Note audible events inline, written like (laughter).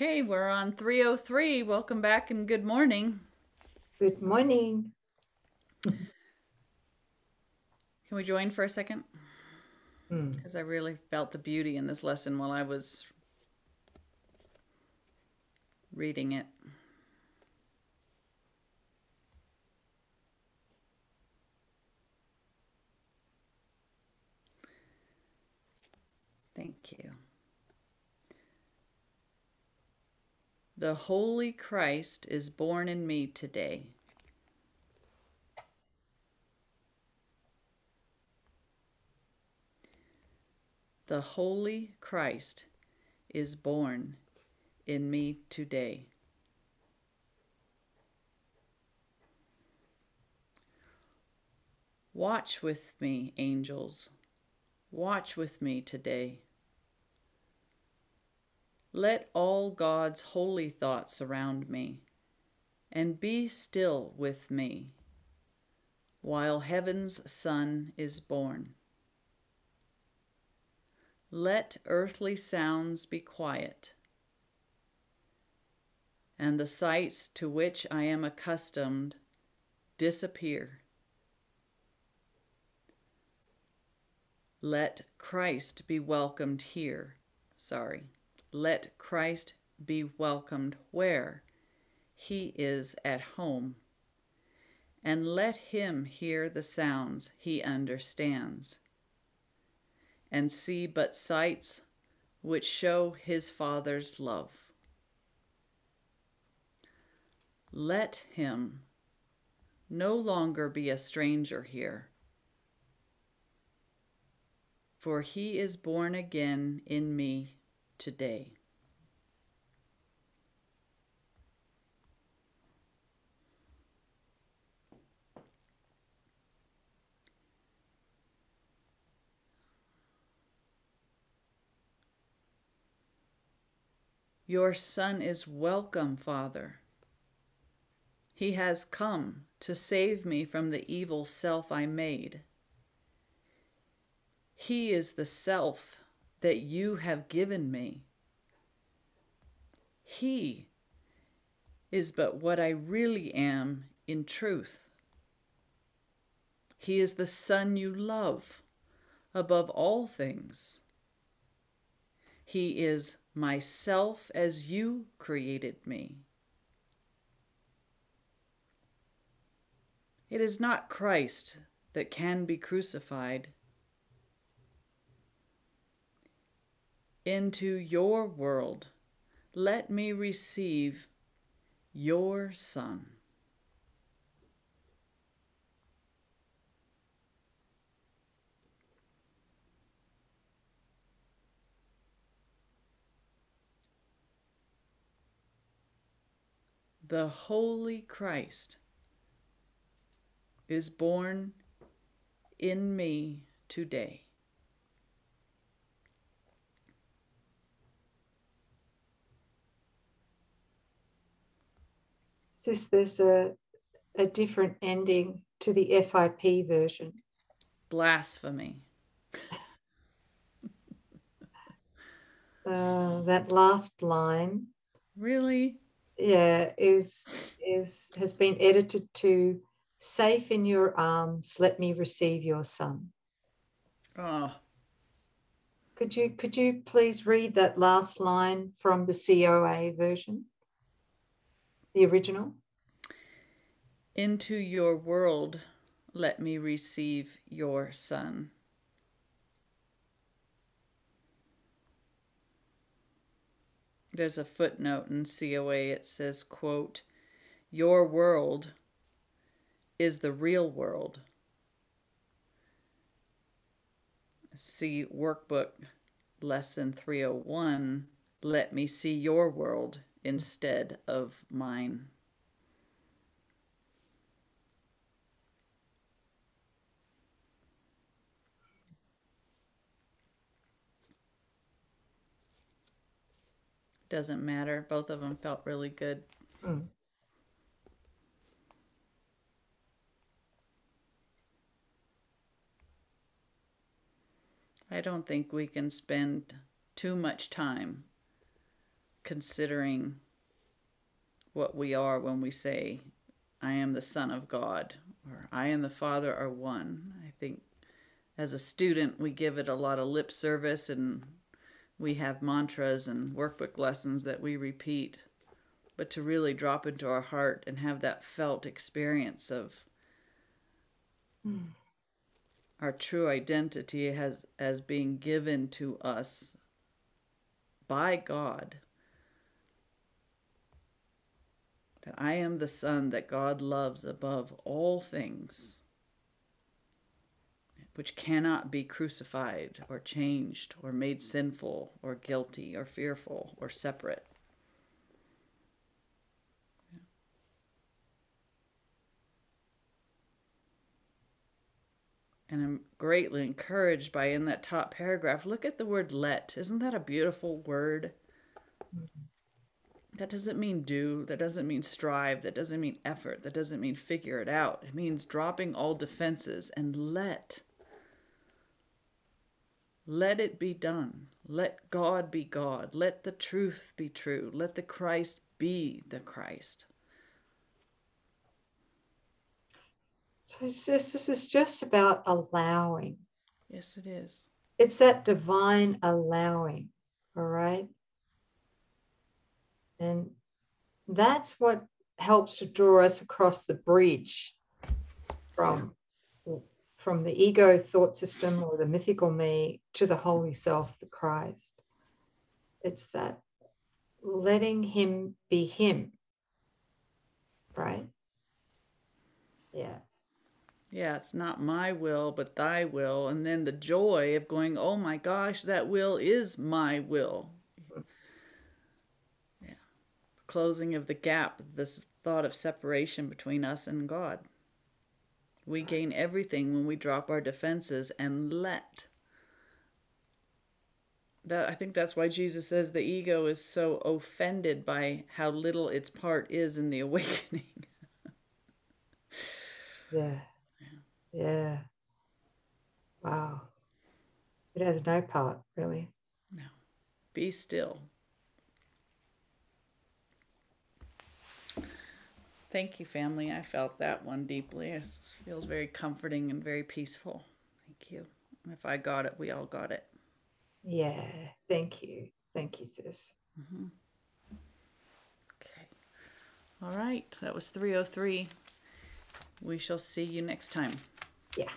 Okay, we're on 303. Welcome back and good morning. Good morning. Can we join for a second? Hmm. Because I really felt the beauty in this lesson while I was reading it. Thank you. The Holy Christ is born in me today. The Holy Christ is born in me today. Watch with me, angels. Watch with me today. Let all God's holy thoughts surround me, and be still with me while heaven's Son is born. Let earthly sounds be quiet, and the sights to which I am accustomed disappear. Let Christ be welcomed here. Sorry. Let Christ be welcomed where he is at home. And let him hear the sounds he understands and see but sights which show his Father's love. Let him no longer be a stranger here, for he is born again in me today. Your Son is welcome, Father. He has come to save me from the evil self I made. He is the self that you have given me. He is but what I really am in truth. He is the Son you love above all things. He is myself as you created me. It is not Christ that can be crucified. Into your world, let me receive your Son. the Holy Christ is born in me today. Sis, there's a, a different ending to the FIP version. Blasphemy. Uh, that last line, Really? yeah, is is has been edited to "Safe in your arms, let me receive your son." Oh, Could you could you please read that last line from the COA version, the original? into your world let me receive your son. There's a footnote in COA. It says, quote, Your world is the real world. See workbook lesson 301. Let me see your world instead of mine. Doesn't matter. Both of them felt really good. Mm. I don't think we can spend too much time considering what we are when we say, I am the Son of God or I and the Father are one. I think as a student, we give it a lot of lip service and we have mantras and workbook lessons that we repeat. But to really drop into our heart and have that felt experience of mm. our true identity has as being given to us by God that I am the Son that God loves above all things, which cannot be crucified or changed or made sinful or guilty or fearful or separate. And I'm greatly encouraged by in that top paragraph. Look at the word let. Isn't that a beautiful word? Mm-hmm. That doesn't mean do. That doesn't mean strive. That doesn't mean effort. That doesn't mean figure it out. It means dropping all defenses and let. Let it be done. Let God be God. Let the truth be true. Let the Christ be the Christ. So this, this is just about allowing. Yes, it is. It's that divine allowing, all right? And that's what helps to draw us across the bridge from, from the ego thought system or the mythical me to the holy self, the Christ. It's that letting him be him, right? Yeah. Yeah, it's not my will, but thy will. And then the joy of going, oh my gosh, that will is my will closing of the gap, this thought of separation between us and God. We gain everything when we drop our defenses and let. That I think that's why Jesus says the ego is so offended by how little its part is in the (laughs) awakening. yeah. Yeah. Wow. It has no part, really. No. Be still. Thank you, family. I felt that one deeply. It feels very comforting and very peaceful. Thank you. If I got it, we all got it. Yeah. Thank you. Thank you, sis. Mm-hmm. Okay. All right. That was 303. We shall see you next time. Yeah.